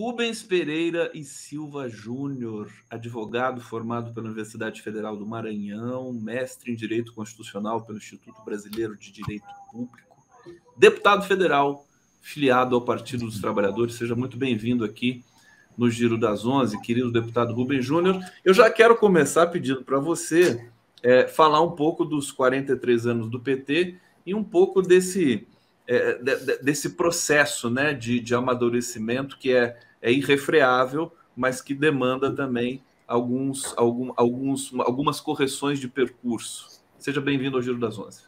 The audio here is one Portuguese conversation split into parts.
Rubens Pereira e Silva Júnior, advogado formado pela Universidade Federal do Maranhão, mestre em Direito Constitucional pelo Instituto Brasileiro de Direito Público, deputado federal, filiado ao Partido dos Trabalhadores. Seja muito bem-vindo aqui no Giro das Onze, querido deputado Rubens Júnior. Eu já quero começar pedindo para você é, falar um pouco dos 43 anos do PT e um pouco desse é, de, desse processo né, de, de amadurecimento que é, é irrefreável, mas que demanda também alguns, algum, alguns, algumas correções de percurso. Seja bem-vindo ao Giro das Onze.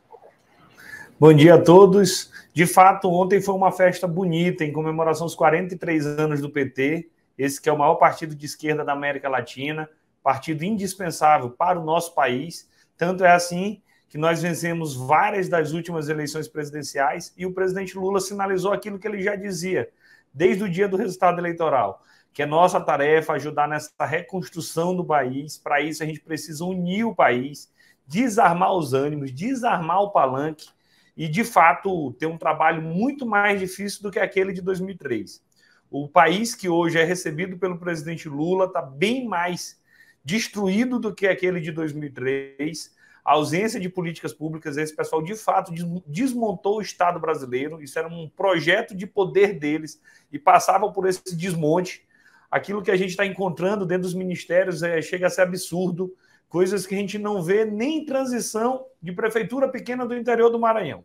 Bom dia a todos. De fato, ontem foi uma festa bonita em comemoração aos 43 anos do PT, esse que é o maior partido de esquerda da América Latina, partido indispensável para o nosso país. Tanto é assim que nós vencemos várias das últimas eleições presidenciais e o presidente Lula sinalizou aquilo que ele já dizia desde o dia do resultado eleitoral, que é nossa tarefa ajudar nessa reconstrução do país. Para isso, a gente precisa unir o país, desarmar os ânimos, desarmar o palanque e, de fato, ter um trabalho muito mais difícil do que aquele de 2003. O país que hoje é recebido pelo presidente Lula está bem mais destruído do que aquele de 2003 a ausência de políticas públicas, esse pessoal de fato desmontou o Estado brasileiro, isso era um projeto de poder deles e passava por esse desmonte. Aquilo que a gente está encontrando dentro dos ministérios é, chega a ser absurdo, coisas que a gente não vê nem em transição de prefeitura pequena do interior do Maranhão.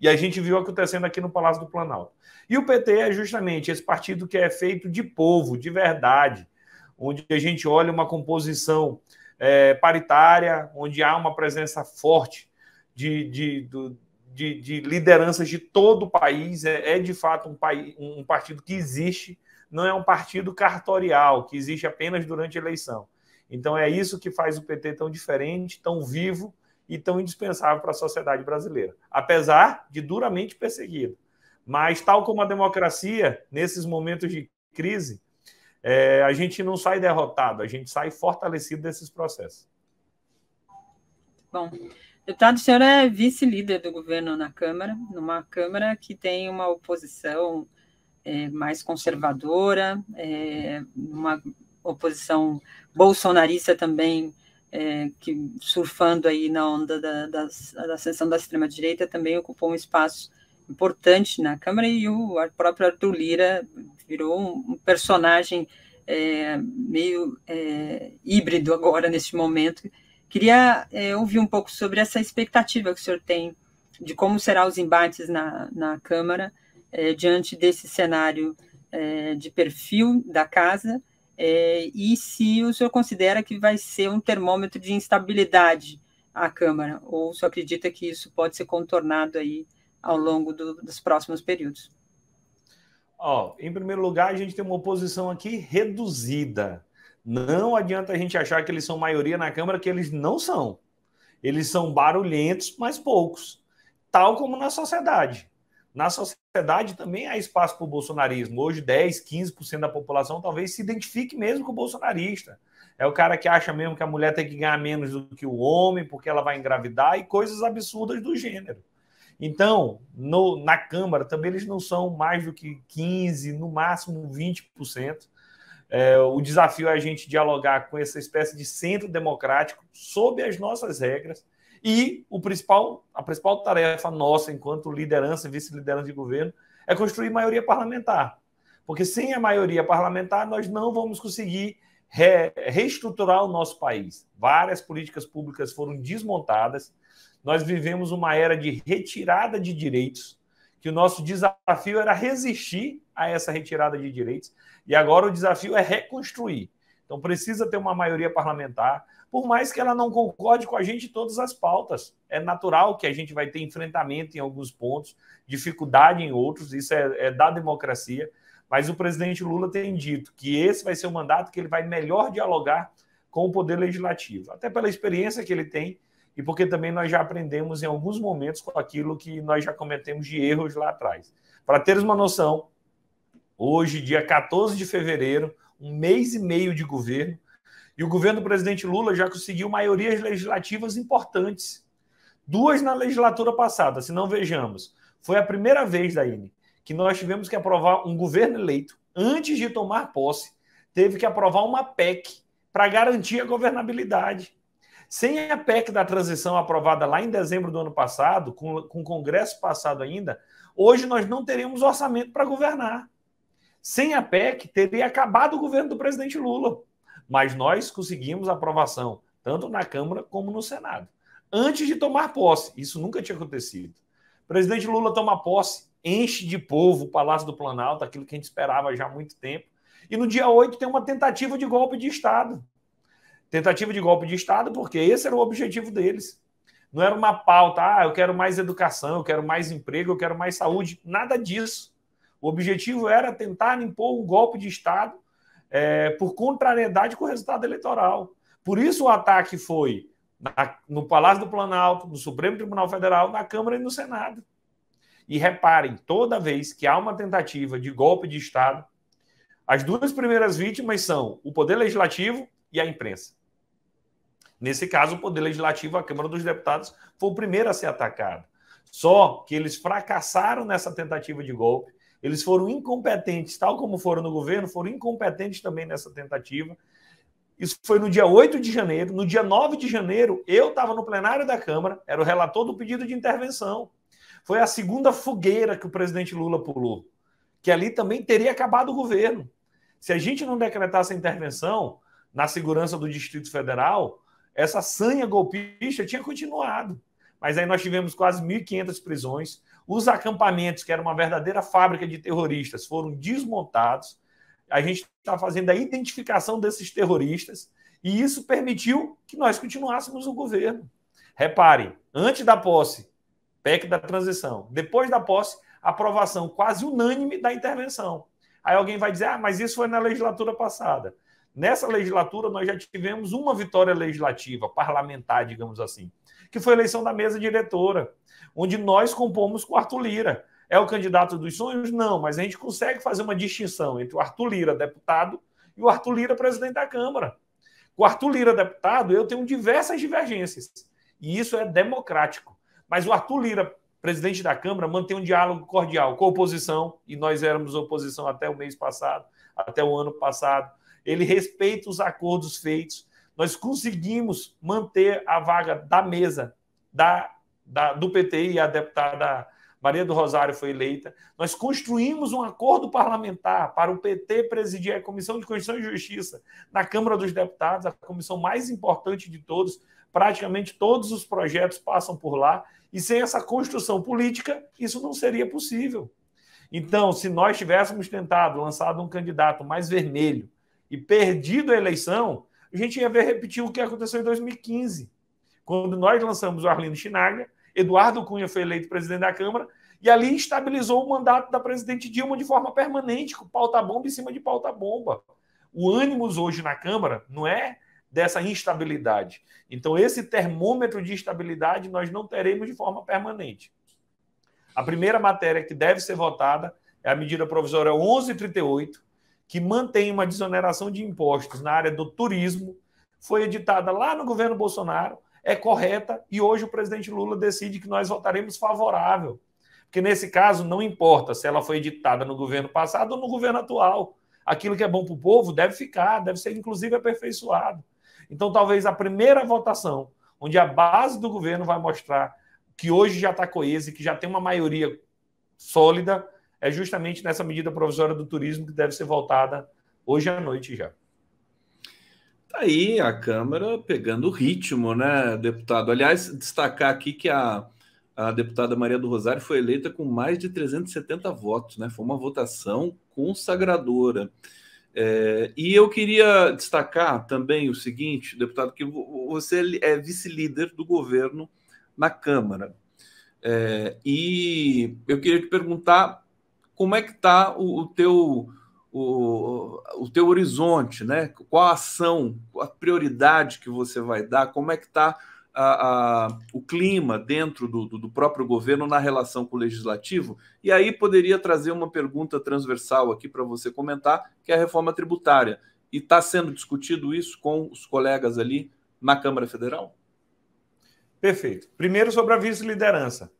E a gente viu acontecendo aqui no Palácio do Planalto. E o PT é justamente esse partido que é feito de povo, de verdade, onde a gente olha uma composição é, paritária, onde há uma presença forte de, de, de, de lideranças de todo o país. É, é de fato um, um partido que existe, não é um partido cartorial, que existe apenas durante a eleição. Então é isso que faz o PT tão diferente, tão vivo e tão indispensável para a sociedade brasileira, apesar de duramente perseguido. Mas, tal como a democracia, nesses momentos de crise, é, a gente não sai derrotado, a gente sai fortalecido desses processos. Bom, deputado, o senhor é vice-líder do governo na Câmara, numa Câmara que tem uma oposição é, mais conservadora, é, uma oposição bolsonarista também, é, que surfando aí na onda da, da, da ascensão da extrema-direita, também ocupou um espaço importante na Câmara e o próprio Arthur Lira virou um, personagem é, meio é, híbrido agora, neste momento. Queria é, ouvir um pouco sobre essa expectativa que o senhor tem de como serão os embates na, na Câmara é, diante desse cenário é, de perfil da casa é, e se o senhor considera que vai ser um termômetro de instabilidade a Câmara, ou senhor acredita que isso pode ser contornado aí ao longo do, dos próximos períodos? Ó, em primeiro lugar, a gente tem uma oposição aqui reduzida. Não adianta a gente achar que eles são maioria na Câmara, que eles não são. Eles são barulhentos, mas poucos. Tal como na sociedade. Na sociedade também há espaço para o bolsonarismo. Hoje, 10, 15% da população talvez se identifique mesmo com o bolsonarista. É o cara que acha mesmo que a mulher tem que ganhar menos do que o homem porque ela vai engravidar e coisas absurdas do gênero. Então, no, na Câmara também eles não são mais do que 15%, no máximo 20%. É, o desafio é a gente dialogar com essa espécie de centro democrático sob as nossas regras. E o principal, a principal tarefa nossa, enquanto liderança, vice-liderança de governo, é construir maioria parlamentar. Porque sem a maioria parlamentar, nós não vamos conseguir re, reestruturar o nosso país. Várias políticas públicas foram desmontadas nós vivemos uma era de retirada de direitos, que o nosso desafio era resistir a essa retirada de direitos, e agora o desafio é reconstruir. Então precisa ter uma maioria parlamentar, por mais que ela não concorde com a gente em todas as pautas. É natural que a gente vai ter enfrentamento em alguns pontos, dificuldade em outros, isso é, é da democracia. Mas o presidente Lula tem dito que esse vai ser o mandato que ele vai melhor dialogar com o poder legislativo, até pela experiência que ele tem e porque também nós já aprendemos em alguns momentos com aquilo que nós já cometemos de erros lá atrás. Para teres uma noção, hoje, dia 14 de fevereiro, um mês e meio de governo, e o governo do presidente Lula já conseguiu maiorias legislativas importantes. Duas na legislatura passada, se não vejamos. Foi a primeira vez, Daine, que nós tivemos que aprovar um governo eleito, antes de tomar posse, teve que aprovar uma PEC para garantir a governabilidade. Sem a PEC da transição aprovada lá em dezembro do ano passado, com, com o Congresso passado ainda, hoje nós não teríamos orçamento para governar. Sem a PEC, teria acabado o governo do presidente Lula. Mas nós conseguimos aprovação, tanto na Câmara como no Senado. Antes de tomar posse, isso nunca tinha acontecido. O presidente Lula toma posse, enche de povo o Palácio do Planalto, aquilo que a gente esperava já há muito tempo. E no dia 8 tem uma tentativa de golpe de Estado. Tentativa de golpe de Estado, porque esse era o objetivo deles. Não era uma pauta, ah, eu quero mais educação, eu quero mais emprego, eu quero mais saúde. Nada disso. O objetivo era tentar impor um golpe de Estado é, por contrariedade com o resultado eleitoral. Por isso o ataque foi na, no Palácio do Planalto, no Supremo Tribunal Federal, na Câmara e no Senado. E reparem, toda vez que há uma tentativa de golpe de Estado, as duas primeiras vítimas são o Poder Legislativo e a imprensa. Nesse caso, o Poder Legislativo, a Câmara dos Deputados, foi o primeiro a ser atacado. Só que eles fracassaram nessa tentativa de golpe, eles foram incompetentes, tal como foram no governo, foram incompetentes também nessa tentativa. Isso foi no dia 8 de janeiro. No dia 9 de janeiro, eu estava no plenário da Câmara, era o relator do pedido de intervenção. Foi a segunda fogueira que o presidente Lula pulou, que ali também teria acabado o governo. Se a gente não decretasse a intervenção na segurança do Distrito Federal, essa sanha golpista tinha continuado. Mas aí nós tivemos quase 1.500 prisões. Os acampamentos, que era uma verdadeira fábrica de terroristas, foram desmontados. A gente está fazendo a identificação desses terroristas e isso permitiu que nós continuássemos o governo. Reparem, antes da posse, PEC da transição. Depois da posse, aprovação quase unânime da intervenção. Aí alguém vai dizer, ah, mas isso foi na legislatura passada. Nessa legislatura, nós já tivemos uma vitória legislativa, parlamentar, digamos assim, que foi a eleição da mesa diretora, onde nós compomos com Arthur Lira. É o candidato dos sonhos? Não, mas a gente consegue fazer uma distinção entre o Arthur Lira, deputado, e o Arthur Lira, presidente da Câmara. Com o Arthur Lira, deputado, eu tenho diversas divergências. E isso é democrático. Mas o Arthur Lira, presidente da Câmara, mantém um diálogo cordial com a oposição, e nós éramos oposição até o mês passado, até o ano passado. Ele respeita os acordos feitos. Nós conseguimos manter a vaga da mesa da, da, do PT e a deputada Maria do Rosário foi eleita. Nós construímos um acordo parlamentar para o PT presidir a Comissão de Constituição e Justiça na Câmara dos Deputados, a comissão mais importante de todos, praticamente todos os projetos passam por lá, e sem essa construção política, isso não seria possível. Então, se nós tivéssemos tentado lançado um candidato mais vermelho e perdido a eleição, a gente ia ver repetir o que aconteceu em 2015, quando nós lançamos o Arlindo Chinaga, Eduardo Cunha foi eleito presidente da Câmara, e ali estabilizou o mandato da presidente Dilma de forma permanente, com pauta-bomba em cima de pauta-bomba. O ânimos hoje na Câmara não é dessa instabilidade. Então, esse termômetro de estabilidade nós não teremos de forma permanente. A primeira matéria que deve ser votada é a medida provisória 1138, que mantém uma desoneração de impostos na área do turismo. Foi editada lá no governo Bolsonaro, é correta e hoje o presidente Lula decide que nós votaremos favorável. Porque nesse caso não importa se ela foi editada no governo passado ou no governo atual. Aquilo que é bom para o povo deve ficar, deve ser inclusive aperfeiçoado. Então, talvez a primeira votação, onde a base do governo vai mostrar que hoje já está coesa e que já tem uma maioria sólida, é justamente nessa medida provisória do turismo que deve ser votada hoje à noite já. Tá aí a Câmara pegando o ritmo, né, deputado? Aliás, destacar aqui que a, a deputada Maria do Rosário foi eleita com mais de 370 votos, né? Foi uma votação consagradora. É, e eu queria destacar também o seguinte, deputado, que você é vice-líder do governo na Câmara. É, e eu queria te perguntar como é que está o, o, teu o, o teu horizonte, né? Qual a ação, a prioridade que você vai dar, como é que está a, a, o clima dentro do, do, do, próprio governo na relação com o legislativo. E aí poderia trazer uma pergunta transversal aqui para você comentar, que é a reforma tributária. E está sendo discutido isso com os colegas ali na Câmara Federal? Perfeito. Primeiro, sobre a vice-liderança.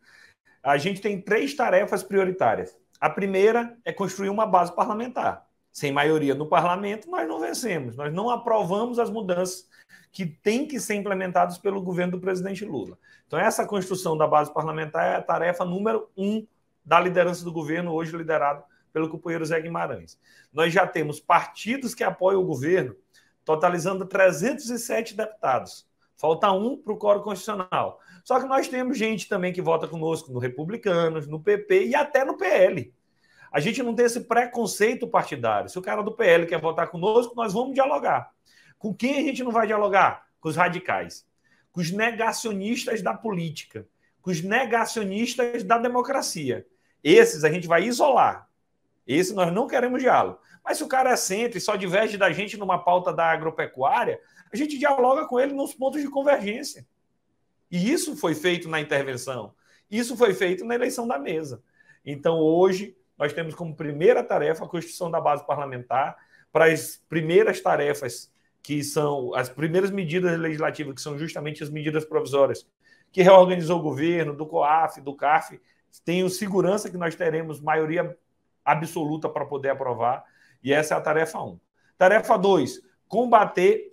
A gente tem três tarefas prioritárias. A primeira é construir uma base parlamentar. sem maioria no parlamento, nós não vencemos. Nós não aprovamos as mudanças que têm que ser implementadas pelo governo do presidente Lula. Então, essa construção da base parlamentar é a tarefa número um da liderança do governo, hoje liderado pelo companheiro Zé Guimarães. Nós já temos partidos que apoiam o governo, totalizando 307 deputados. Falta um para o Coro Constitucional. Só que nós temos gente também que vota conosco no Republicanos, no PP e até no PL. A gente não tem esse preconceito partidário. Se o cara do PL quer votar conosco, nós vamos dialogar. Com quem a gente não vai dialogar? Com os radicais, com os negacionistas da política, com os negacionistas da democracia. Esses a gente vai isolar. Esse nós não queremos diálogo. Mas se o cara é centro e só diverge da gente numa pauta da agropecuária, a gente dialoga com ele nos pontos de convergência. E isso foi feito na intervenção. Isso foi feito na eleição da mesa. Então, hoje, nós temos como primeira tarefa a construção da base parlamentar para as primeiras tarefas, que são as primeiras medidas legislativas, que são justamente as medidas provisórias, que reorganizou o governo, do COAF, do CAF. Tenho segurança que nós teremos maioria absoluta para poder aprovar, e essa é a tarefa 1. Um. Tarefa 2, combater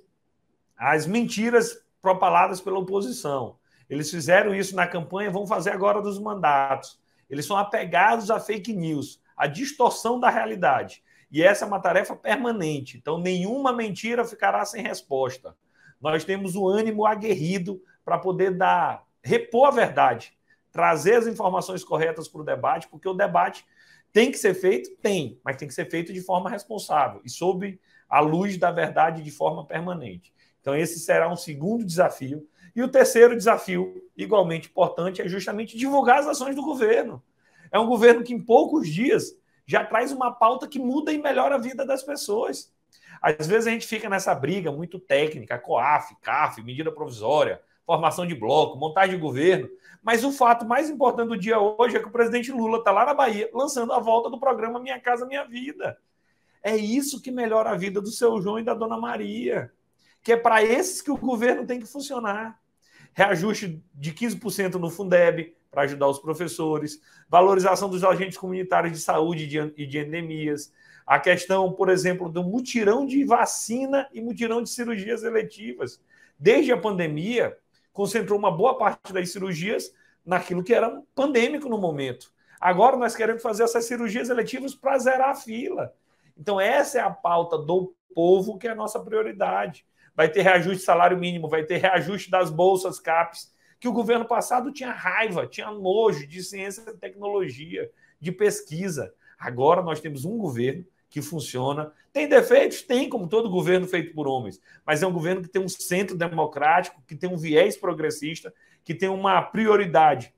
as mentiras propaladas pela oposição. Eles fizeram isso na campanha, vão fazer agora dos mandatos. Eles são apegados a fake news, a distorção da realidade. E essa é uma tarefa permanente. Então, nenhuma mentira ficará sem resposta. Nós temos o ânimo aguerrido para poder dar, repor a verdade, trazer as informações corretas para o debate, porque o debate tem que ser feito? Tem, mas tem que ser feito de forma responsável e sob a luz da verdade de forma permanente. Então, esse será um segundo desafio. E o terceiro desafio, igualmente importante, é justamente divulgar as ações do governo. É um governo que, em poucos dias, já traz uma pauta que muda e melhora a vida das pessoas. Às vezes a gente fica nessa briga muito técnica, COAF, CAF, medida provisória, formação de bloco, montagem de governo. Mas o fato mais importante do dia hoje é que o presidente Lula está lá na Bahia lançando a volta do programa Minha Casa Minha Vida. É isso que melhora a vida do seu João e da dona Maria. Que é para esses que o governo tem que funcionar. Reajuste de 15% no Fundeb para ajudar os professores, valorização dos agentes comunitários de saúde e de endemias, a questão, por exemplo, do mutirão de vacina e mutirão de cirurgias eletivas. Desde a pandemia, concentrou uma boa parte das cirurgias naquilo que era pandêmico no momento. Agora nós queremos fazer essas cirurgias eletivas para zerar a fila. Então, essa é a pauta do povo que é a nossa prioridade. Vai ter reajuste de salário mínimo, vai ter reajuste das bolsas CAPES, que o governo passado tinha raiva, tinha nojo de ciência e tecnologia, de pesquisa. Agora nós temos um governo que funciona. Tem defeitos? Tem, como todo governo feito por homens. Mas é um governo que tem um centro democrático, que tem um viés progressista, que tem uma prioridade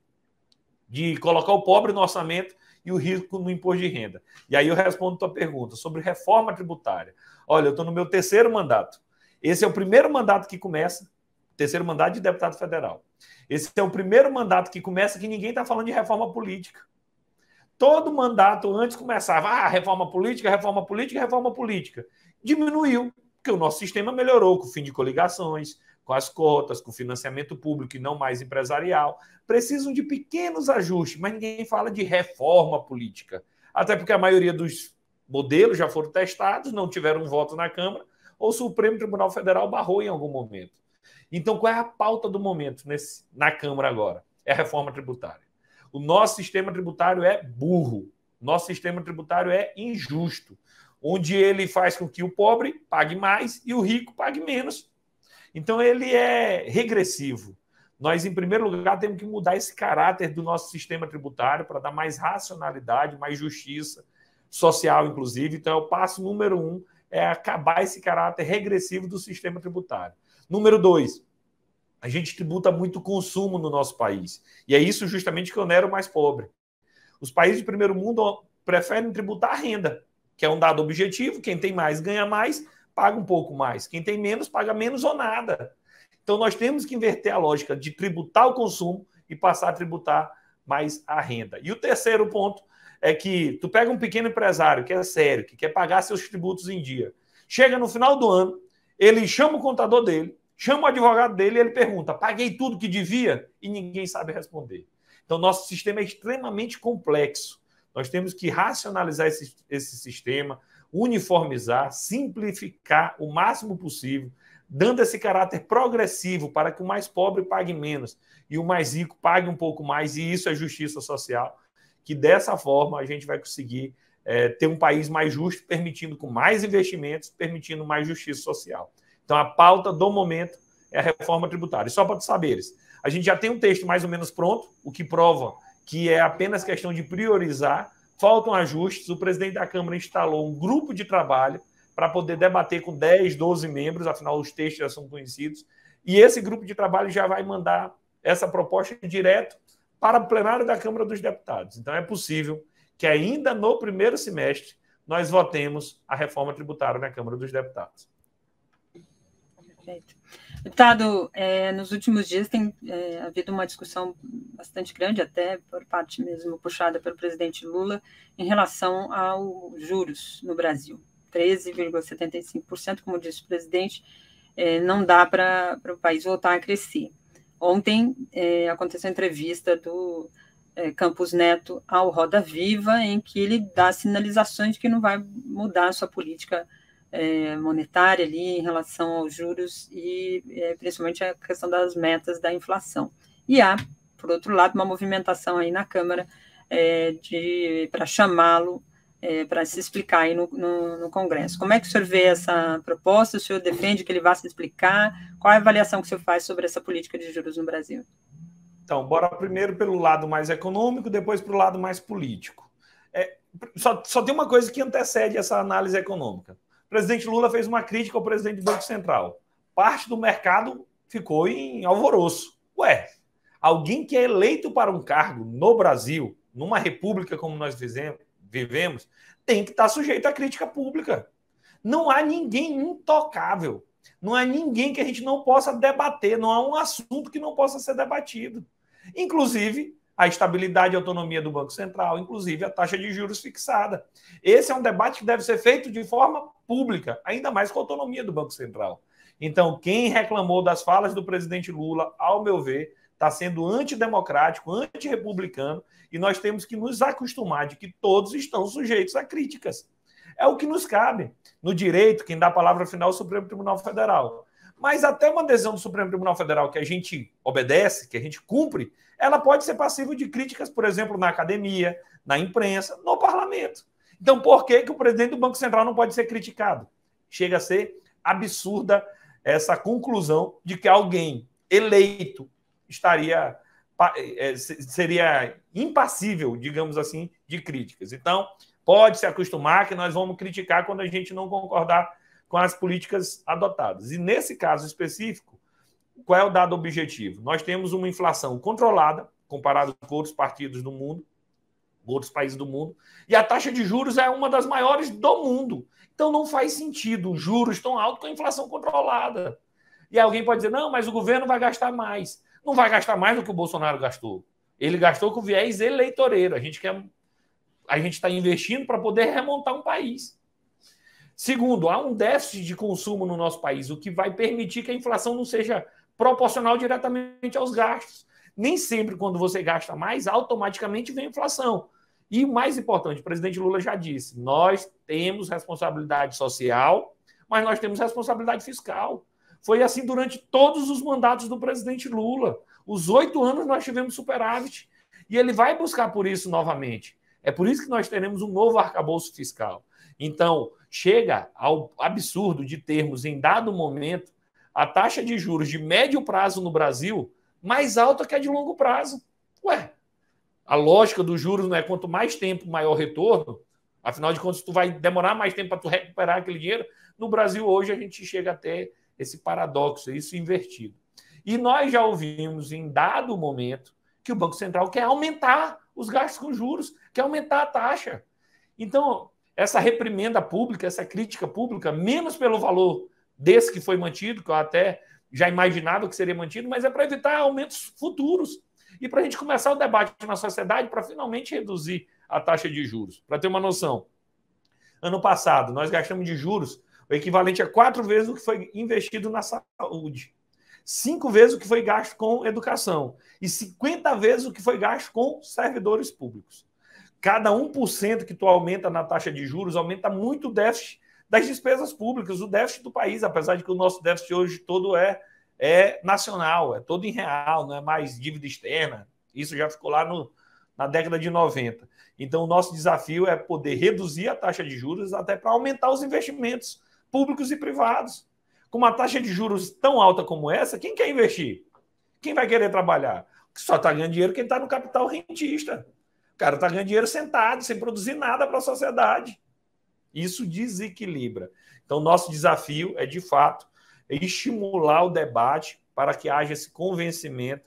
de colocar o pobre no orçamento e o rico no imposto de renda. E aí eu respondo a tua pergunta sobre reforma tributária. Olha, eu estou no meu terceiro mandato. Esse é o primeiro mandato que começa, terceiro mandato de deputado federal. Esse é o primeiro mandato que começa que ninguém está falando de reforma política. Todo mandato antes começava, ah, reforma política, reforma política, reforma política. Diminuiu, porque o nosso sistema melhorou com o fim de coligações, com as cotas, com financiamento público e não mais empresarial. Precisam de pequenos ajustes, mas ninguém fala de reforma política. Até porque a maioria dos modelos já foram testados, não tiveram um voto na Câmara, ou o Supremo Tribunal Federal barrou em algum momento. Então, qual é a pauta do momento nesse, na Câmara agora? É a reforma tributária. O nosso sistema tributário é burro. Nosso sistema tributário é injusto, onde ele faz com que o pobre pague mais e o rico pague menos. Então ele é regressivo. Nós, em primeiro lugar, temos que mudar esse caráter do nosso sistema tributário para dar mais racionalidade, mais justiça social, inclusive. Então, é o passo número um é acabar esse caráter regressivo do sistema tributário. Número dois, a gente tributa muito consumo no nosso país. E é isso justamente que onera o mais pobre. Os países de primeiro mundo preferem tributar a renda, que é um dado objetivo. Quem tem mais ganha mais, paga um pouco mais. Quem tem menos, paga menos ou nada. Então nós temos que inverter a lógica de tributar o consumo e passar a tributar mais a renda. E o terceiro ponto é que tu pega um pequeno empresário que é sério, que quer pagar seus tributos em dia. Chega no final do ano, ele chama o contador dele, chama o advogado dele e ele pergunta: paguei tudo que devia? E ninguém sabe responder. Então, nosso sistema é extremamente complexo. Nós temos que racionalizar esse, esse sistema. uniformizar, simplificar o máximo possível, dando esse caráter progressivo para que o mais pobre pague menos e o mais rico pague um pouco mais, e isso é justiça social, que dessa forma a gente vai conseguir é, ter um país mais justo, permitindo com mais investimentos, permitindo mais justiça social. Então, a pauta do momento é a reforma tributária. E só para tu saberes, a gente já tem um texto mais ou menos pronto, o que prova que é apenas questão de priorizar, faltam ajustes. O presidente da Câmara instalou um grupo de trabalho para poder debater com 10, 12 membros, afinal, os textos já são conhecidos. E esse grupo de trabalho já vai mandar essa proposta direto para o plenário da Câmara dos Deputados. Então, é possível que ainda no primeiro semestre nós votemos a reforma tributária na Câmara dos Deputados. Perfeito. Deputado, é, nos últimos dias tem é, havido uma discussão bastante grande, até por parte mesmo puxada pelo presidente Lula, em relação aos juros no Brasil. 13,75%, como disse o presidente, é, não dá para o país voltar a crescer. Ontem é, aconteceu a entrevista do é, Campos Neto ao Roda Viva, em que ele dá sinalizações de que não vai mudar a sua política é, monetária ali em relação aos juros e é, principalmente a questão das metas da inflação. E há, por outro lado, uma movimentação aí na Câmara é, para chamá-lo é, para se explicar aí no, no, no, Congresso. Como é que o senhor vê essa proposta? O senhor defende que ele vá se explicar? Qual a avaliação que o senhor faz sobre essa política de juros no Brasil? Então, bora primeiro pelo lado mais econômico, depois para o lado mais político. É, só, só tem uma coisa que antecede essa análise econômica. O presidente Lula fez uma crítica ao presidente do Banco Central. Parte do mercado ficou em alvoroço. Ué, alguém que é eleito para um cargo no Brasil, numa república como nós fizemos, vivemos, tem que estar sujeito à crítica pública. Não há ninguém intocável. Não há ninguém que a gente não possa debater, não há um assunto que não possa ser debatido. Inclusive, a estabilidade e autonomia do Banco Central, inclusive a taxa de juros fixada. Esse é um debate que deve ser feito de forma pública, ainda mais com a autonomia do Banco Central. Então, quem reclamou das falas do presidente Lula, ao meu ver, está sendo antidemocrático, antirrepublicano, e nós temos que nos acostumar de que todos estão sujeitos a críticas. É o que nos cabe. No direito, quem dá a palavra final é o Supremo Tribunal Federal. Mas até uma decisão do Supremo Tribunal Federal que a gente obedece, que a gente cumpre, ela pode ser passível de críticas, por exemplo, na academia, na imprensa, no parlamento. Então, por que, que o presidente do Banco Central não pode ser criticado? Chega a ser absurda essa conclusão de que alguém eleito estaria é, seria impassível, digamos assim, de críticas. Então, pode se acostumar que nós vamos criticar quando a gente não concordar com as políticas adotadas. E nesse caso específico, qual é o dado objetivo? Nós temos uma inflação controlada, comparado com outros partidos do mundo, outros países do mundo, e a taxa de juros é uma das maiores do mundo. Então não faz sentido juros tão altos com a inflação controlada. E alguém pode dizer, não, mas o governo vai gastar mais não vai gastar mais do que o Bolsonaro gastou. Ele gastou com viés eleitoreiro. A gente quer. A gente está investindo para poder remontar um país. Segundo, há um déficit de consumo no nosso país, o que vai permitir que a inflação não seja proporcional diretamente aos gastos. Nem sempre, quando você gasta mais, automaticamente vem inflação. E mais importante, o presidente Lula já disse: nós temos responsabilidade social, mas nós temos responsabilidade fiscal. Foi assim durante todos os mandatos do presidente Lula. Os oito anos nós tivemos superávit. E ele vai buscar por isso novamente. É por isso que nós teremos um novo arcabouço fiscal. Então, chega ao absurdo de termos, em dado momento, a taxa de juros de médio prazo no Brasil mais alta que a de longo prazo. Ué, a lógica dos juros não é quanto mais tempo, maior retorno. Afinal de contas, tu vai demorar mais tempo para tu recuperar aquele dinheiro. No Brasil, hoje, a gente chega até esse paradoxo, isso invertido. E nós já ouvimos em dado momento que o Banco Central quer aumentar os gastos com juros, quer aumentar a taxa. Então, essa reprimenda pública, essa crítica pública, menos pelo valor desse que foi mantido, que eu até já imaginava que seria mantido, mas é para evitar aumentos futuros e para a gente começar o debate na sociedade para finalmente reduzir a taxa de juros. Para ter uma noção, ano passado nós gastamos de juros o equivalente a quatro vezes o que foi investido na saúde, cinco vezes o que foi gasto com educação e 50 vezes o que foi gasto com servidores públicos. Cada 1% que tu aumenta na taxa de juros aumenta muito o déficit das despesas públicas, o déficit do país, apesar de que o nosso déficit hoje todo é, é nacional, é todo em real, não é mais dívida externa. Isso já ficou lá no, na década de 90. Então, o nosso desafio é poder reduzir a taxa de juros até para aumentar os investimentos públicos e privados. Com uma taxa de juros tão alta como essa, quem quer investir? Quem vai querer trabalhar? Só está ganhando dinheiro quem está no capital rentista. O cara está ganhando dinheiro sentado, sem produzir nada para a sociedade. Isso desequilibra. Então, nosso desafio é, de fato, estimular o debate para que haja esse convencimento,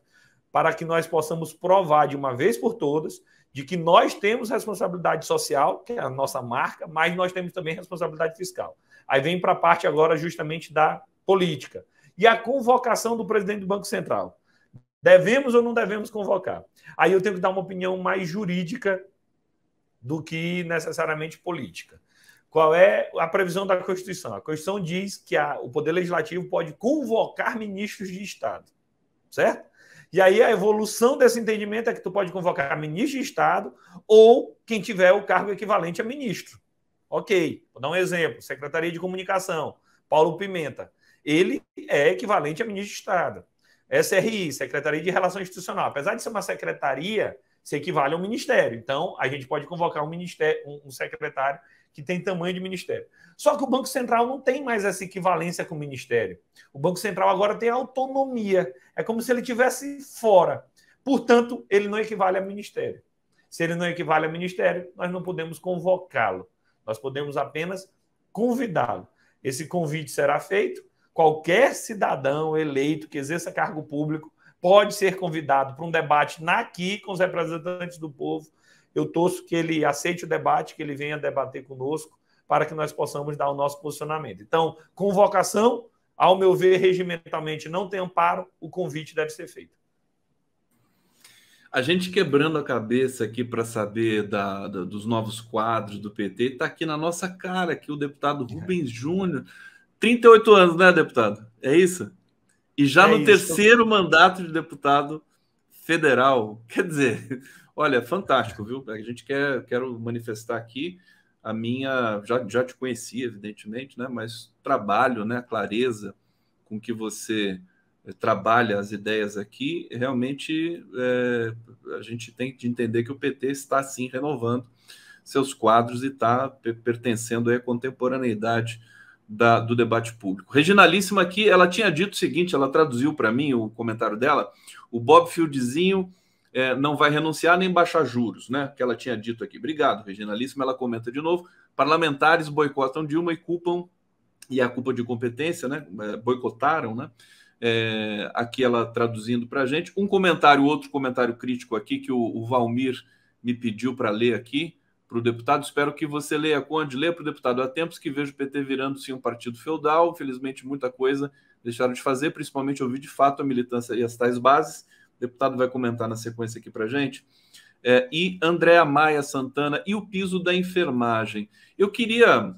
para que nós possamos provar de uma vez por todas de que nós temos responsabilidade social, que é a nossa marca, mas nós temos também responsabilidade fiscal. Aí vem para a parte agora justamente da política. E a convocação do presidente do Banco Central. Devemos ou não devemos convocar? Aí eu tenho que dar uma opinião mais jurídica do que necessariamente política. Qual é a previsão da Constituição? A Constituição diz que a, o Poder Legislativo pode convocar ministros de Estado, certo? E aí a evolução desse entendimento é que tu pode convocar ministro de Estado ou quem tiver o cargo equivalente a ministro. Ok, vou dar um exemplo: Secretaria de Comunicação, Paulo Pimenta. Ele é equivalente a ministro de Estado. SRI, Secretaria de Relação Institucional. Apesar de ser uma secretaria, se equivale a um ministério. Então, a gente pode convocar um, ministério, um secretário que tem tamanho de ministério. Só que o Banco Central não tem mais essa equivalência com o ministério. O Banco Central agora tem autonomia. É como se ele tivesse fora. Portanto, ele não equivale a ministério. Se ele não equivale a ministério, nós não podemos convocá-lo. Nós podemos apenas convidá-lo. Esse convite será feito. Qualquer cidadão eleito que exerça cargo público pode ser convidado para um debate aqui com os representantes do povo. Eu torço que ele aceite o debate, que ele venha debater conosco, para que nós possamos dar o nosso posicionamento. Então, convocação, ao meu ver, regimentalmente não tem amparo, o convite deve ser feito. A gente quebrando a cabeça aqui para saber da, da, dos novos quadros do PT, está aqui na nossa cara aqui o deputado é. Rubens Júnior, 38 anos, né, deputado? É isso? E já é no isso. terceiro mandato de deputado federal. Quer dizer, olha, fantástico, viu? A gente quer quero manifestar aqui a minha. Já, já te conhecia, evidentemente, né? Mas trabalho, né? A clareza com que você trabalha as ideias aqui, realmente é, a gente tem que entender que o PT está sim renovando seus quadros e está pertencendo à contemporaneidade da, do debate público. Reginalíssima aqui, ela tinha dito o seguinte, ela traduziu para mim o comentário dela, o Bob Fieldzinho é, não vai renunciar nem baixar juros, né? Que ela tinha dito aqui. Obrigado, Reginalíssima. Ela comenta de novo: parlamentares boicotam Dilma e culpam, e a culpa de competência, né? É, boicotaram, né? É, aqui ela traduzindo para a gente. Um comentário, outro comentário crítico aqui que o, o Valmir me pediu para ler aqui para o deputado. Espero que você leia, Conde, leia para o deputado. Há tempos que vejo o PT virando-se um partido feudal. Felizmente, muita coisa deixaram de fazer, principalmente ouvir de fato a militância e as tais bases. O deputado vai comentar na sequência aqui para gente. É, e Andréa Maia Santana e o piso da enfermagem. Eu queria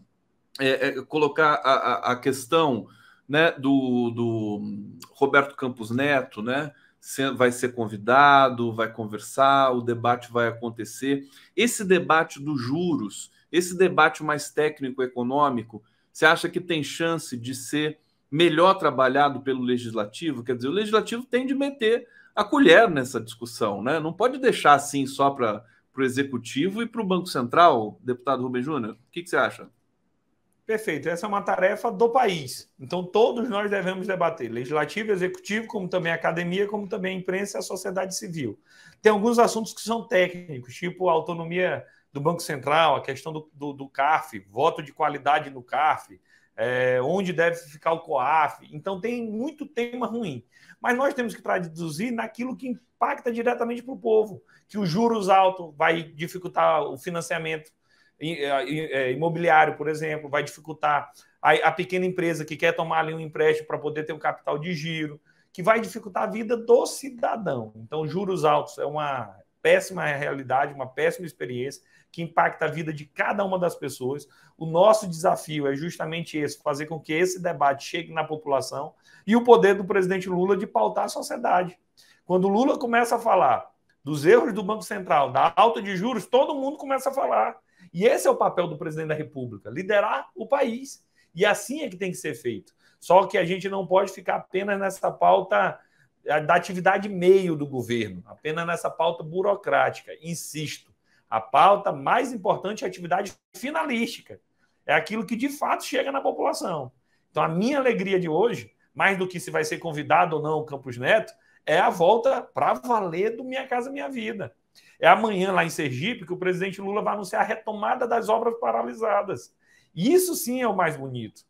é, é, colocar a, a, a questão né, do, do Roberto Campos Neto, né, vai ser convidado, vai conversar, o debate vai acontecer. Esse debate dos juros, esse debate mais técnico-econômico, você acha que tem chance de ser melhor trabalhado pelo legislativo? Quer dizer, o legislativo tem de meter a colher nessa discussão, né? Não pode deixar assim só para o executivo e para o Banco Central, deputado Rubem Júnior. O que, que você acha? Perfeito. Essa é uma tarefa do país. Então, todos nós devemos debater, legislativo, executivo, como também academia, como também imprensa e a sociedade civil. Tem alguns assuntos que são técnicos, tipo a autonomia do Banco Central, a questão do, do, do CARF, voto de qualidade no CARF, é, onde deve ficar o COAF. Então, tem muito tema ruim. Mas nós temos que traduzir naquilo que impacta diretamente para o povo, que os juros altos vai dificultar o financiamento imobiliário, por exemplo, vai dificultar a, a pequena empresa que quer tomar ali um empréstimo para poder ter um capital de giro, que vai dificultar a vida do cidadão. Então, juros altos é uma péssima realidade, uma péssima experiência que impacta a vida de cada uma das pessoas. O nosso desafio é justamente esse, fazer com que esse debate chegue na população e o poder do presidente Lula de pautar a sociedade. Quando Lula começa a falar dos erros do Banco Central, da alta de juros, todo mundo começa a falar. E esse é o papel do presidente da República, liderar o país. E assim é que tem que ser feito. Só que a gente não pode ficar apenas nessa pauta da atividade meio do governo, apenas nessa pauta burocrática. Insisto, a pauta mais importante é a atividade finalística. É aquilo que de fato chega na população. Então, a minha alegria de hoje, mais do que se vai ser convidado ou não o Campos Neto, é a volta para valer do Minha Casa Minha Vida. É amanhã, lá em Sergipe, que o presidente Lula vai anunciar a retomada das obras paralisadas. Isso sim é o mais bonito.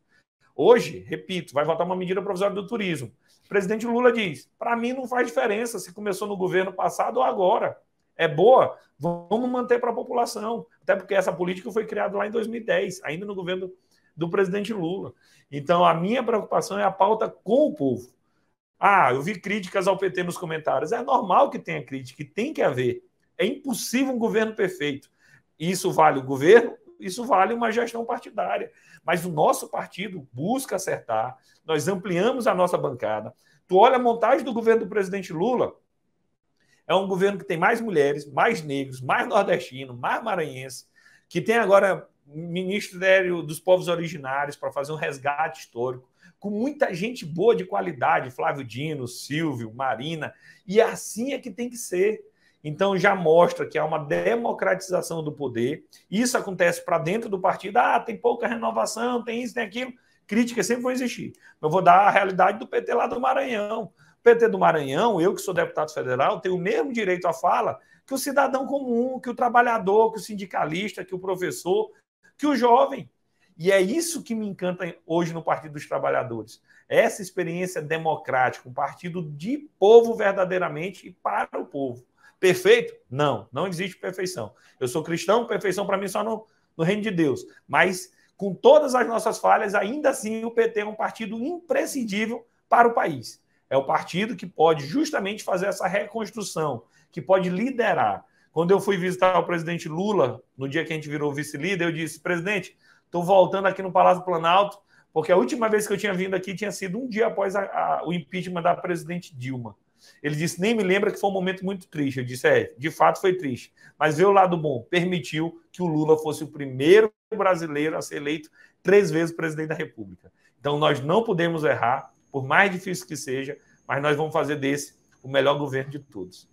Hoje, repito, vai votar uma medida provisória do turismo. O presidente Lula diz: para mim não faz diferença se começou no governo passado ou agora. É boa, vamos manter para a população. Até porque essa política foi criada lá em 2010, ainda no governo do presidente Lula. Então, a minha preocupação é a pauta com o povo. Ah, eu vi críticas ao PT nos comentários. É normal que tenha crítica, tem que haver. É impossível um governo perfeito. Isso vale o governo, isso vale uma gestão partidária. Mas o nosso partido busca acertar, nós ampliamos a nossa bancada. Tu olha a montagem do governo do presidente Lula, é um governo que tem mais mulheres, mais negros, mais nordestino, mais maranhense, que tem agora Ministério dos Povos Originários para fazer um resgate histórico, com muita gente boa de qualidade, Flávio Dino, Silvio, Marina, e assim é que tem que ser. Então já mostra que há uma democratização do poder. Isso acontece para dentro do partido. Ah, tem pouca renovação, tem isso, tem aquilo. Críticas sempre vão existir. Eu vou dar a realidade do PT lá do Maranhão. O PT do Maranhão, eu que sou deputado federal, tenho o mesmo direito à fala que o cidadão comum, que o trabalhador, que o sindicalista, que o professor, que o jovem. E é isso que me encanta hoje no Partido dos Trabalhadores. Essa experiência democrática, um partido de povo verdadeiramente e para o povo. Perfeito? Não, não existe perfeição. Eu sou cristão, perfeição para mim só no, no reino de Deus. Mas com todas as nossas falhas, ainda assim o PT é um partido imprescindível para o país. É o partido que pode justamente fazer essa reconstrução, que pode liderar. Quando eu fui visitar o presidente Lula, no dia que a gente virou vice-líder, eu disse: presidente, estou voltando aqui no Palácio Planalto, porque a última vez que eu tinha vindo aqui tinha sido um dia após a, a, o impeachment da presidente Dilma. Ele disse: nem me lembra que foi um momento muito triste. Eu disse: é, de fato foi triste. Mas veio o lado bom, permitiu que o Lula fosse o primeiro brasileiro a ser eleito três vezes presidente da República. Então nós não podemos errar, por mais difícil que seja, mas nós vamos fazer desse o melhor governo de todos.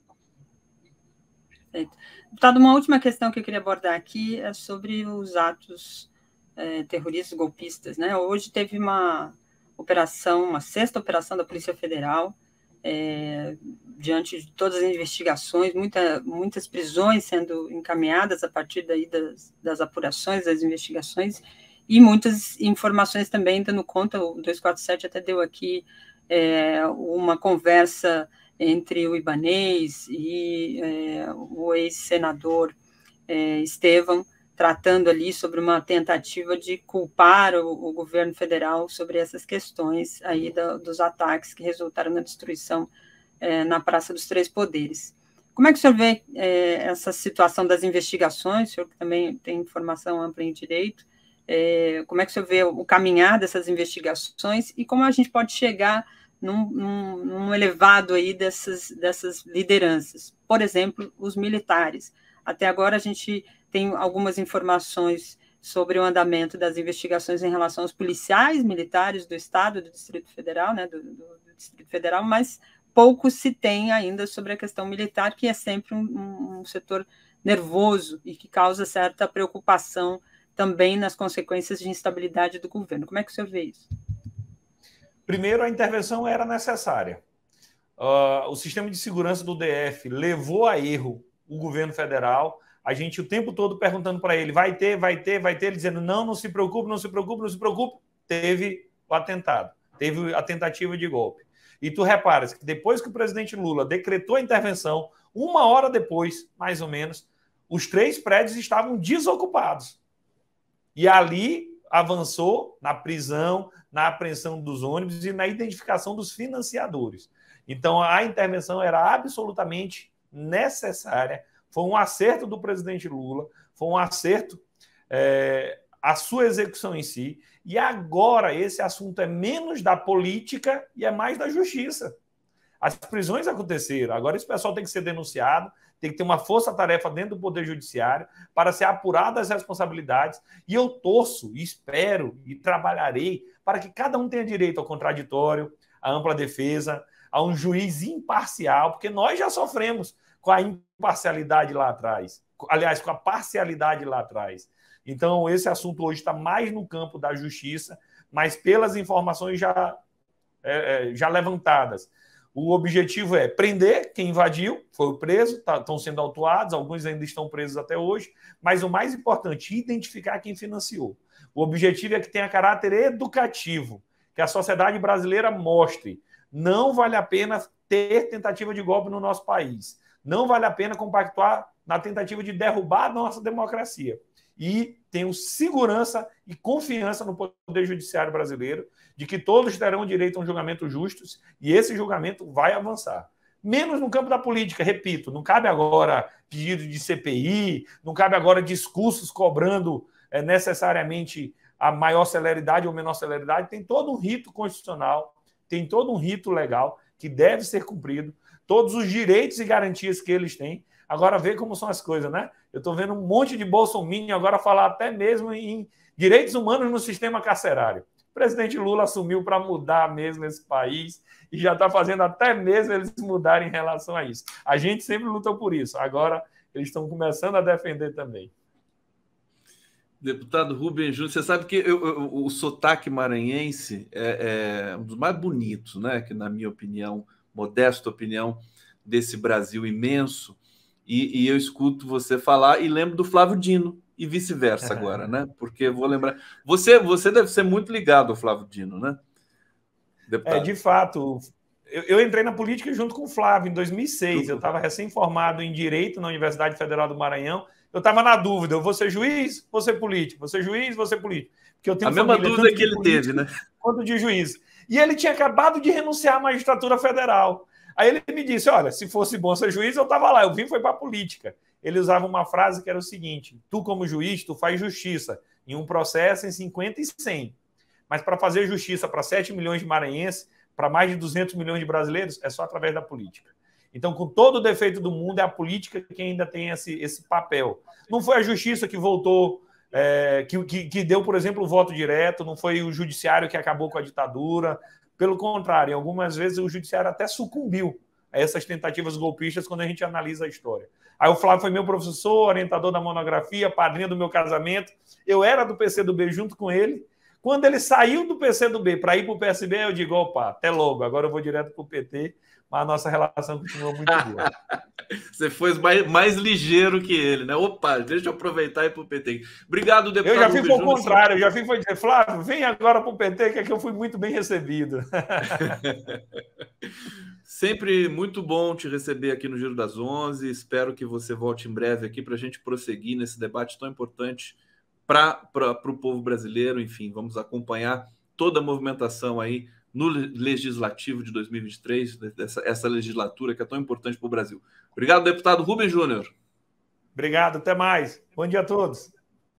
Perfeito. Deputado, uma última questão que eu queria abordar aqui é sobre os atos é, terroristas golpistas. Né? Hoje teve uma operação, uma sexta operação da Polícia Federal, é, diante de todas as investigações, muita, muitas prisões sendo encaminhadas a partir daí das, das apurações, das investigações, e muitas informações também dando conta, o 247 até deu aqui é, uma conversa entre o Ibanês e é, o ex-senador é, Estevam, tratando ali sobre uma tentativa de culpar o, o governo federal sobre essas questões aí da, dos ataques que resultaram na destruição é, na Praça dos Três Poderes. Como é que o senhor vê é, essa situação das investigações? O senhor também tem informação ampla em direito. É, como é que o senhor vê o caminhar dessas investigações e como a gente pode chegar num, num, num elevado aí dessas, dessas lideranças? Por exemplo, os militares. Até agora a gente tem algumas informações sobre o andamento das investigações em relação aos policiais militares do Estado, do Distrito Federal, né, do, do, do Distrito Federal, mas pouco se tem ainda sobre a questão militar, que é sempre um, um setor nervoso e que causa certa preocupação também nas consequências de instabilidade do governo. Como é que o senhor vê isso? Primeiro, a intervenção era necessária. Uh, o sistema de segurança do DF levou a erro o governo federal a gente o tempo todo perguntando para ele: vai ter, vai ter, vai ter, ele dizendo: não, não se preocupe, não se preocupe, não se preocupe. Teve o atentado, teve a tentativa de golpe. E tu reparas que depois que o presidente Lula decretou a intervenção, uma hora depois, mais ou menos, os três prédios estavam desocupados. E ali avançou na prisão, na apreensão dos ônibus e na identificação dos financiadores. Então a intervenção era absolutamente necessária foi um acerto do presidente Lula, foi um acerto é, a sua execução em si. E agora esse assunto é menos da política e é mais da justiça. As prisões aconteceram. Agora esse pessoal tem que ser denunciado, tem que ter uma força-tarefa dentro do Poder Judiciário para ser apuradas as responsabilidades. E eu torço, espero e trabalharei para que cada um tenha direito ao contraditório, à ampla defesa, a um juiz imparcial, porque nós já sofremos com a imparcialidade lá atrás. Aliás, com a parcialidade lá atrás. Então, esse assunto hoje está mais no campo da justiça, mas pelas informações já, é, é já levantadas. O objetivo é prender quem invadiu, foi preso, tá, estão sendo autuados, alguns ainda estão presos até hoje, mas o mais importante, identificar quem financiou. O objetivo é que tenha caráter educativo, que a sociedade brasileira mostre. Não vale a pena ter tentativa de golpe no nosso país. Não vale a pena compactuar na tentativa de derrubar a nossa democracia. E tenho segurança e confiança no Poder Judiciário brasileiro de que todos terão direito a um julgamento justo e esse julgamento vai avançar. Menos no campo da política, repito, não cabe agora pedido de CPI, não cabe agora discursos cobrando é, necessariamente a maior celeridade ou menor celeridade, tem todo um rito constitucional, tem todo um rito legal que deve ser cumprido, todos os direitos e garantias que eles têm. Agora vê como são as coisas, né? Eu estou vendo um monte de bolsominion agora falar até mesmo em direitos humanos no sistema carcerário presidente Lula assumiu para mudar mesmo esse país e já está fazendo até mesmo eles mudarem em relação a isso. A gente sempre lutou por isso, agora eles estão começando a defender também. Deputado Rubem Júnior, você sabe que eu, eu, o sotaque maranhense é, é, um dos mais bonitos, né? Que, na minha opinião, modesta opinião, desse Brasil imenso. E, e eu escuto você falar e lembro do Flávio Dino, e vice-versa agora, né? Porque vou lembrar. Você, você deve ser muito ligado ao Flávio Dino, né? Deputado. É, de fato. Eu, eu, entrei na política junto com o Flávio em 2006. Eu estava recém-formado em Direito na Universidade Federal do Maranhão. Eu estava na dúvida: eu vou ser juiz, vou ser político, vou ser juiz, vou ser político. Porque eu tenho A mesma dúvida que ele teve, né? Quanto de juiz. E ele tinha acabado de renunciar à magistratura federal. Aí ele me disse: olha, se fosse bom ser juiz, eu estava lá. Eu vim foi para a política ele usava uma frase que era o seguinte: tu, como juiz, tu faz justiça em um processo em 50 e 100. Mas para fazer justiça para 7 milhões de maranhenses, para mais de 200 milhões de brasileiros, é só através da política. Então, com todo o defeito do mundo, é a política que ainda tem esse, esse papel. Não foi a justiça que voltou, é, que, que, que deu, por exemplo, o voto direto, não foi o judiciário que acabou com a ditadura. Pelo contrário, algumas vezes o judiciário até sucumbiu a essas tentativas golpistas quando a gente analisa a história. Aí o Flávio foi meu professor, orientador da monografia, padrinho do meu casamento. Eu era do PCdoB junto com ele. Quando ele saiu do PCdoB para ir para o PSB, eu digo: opa, até logo, agora eu vou direto para o PT. Mas a nossa relação continua muito boa. Você foi mais, mais ligeiro que ele, né? Opa, deixa eu aproveitar e ir para o PT. Obrigado, deputado. Eu já fui ao contrário, eu já fui foi dizer, Flávio, vem agora para o PT, que é que eu fui muito bem recebido. Sempre muito bom te receber aqui no Giro das Onze. Espero que você volte em breve aqui para a gente prosseguir nesse debate tão importante para o povo brasileiro. Enfim, vamos acompanhar toda a movimentação aí no Legislativo de 2023, essa, essa legislatura que é tão importante para o Brasil. Obrigado, deputado Rubem Júnior. Obrigado, até mais. Bom dia a todos.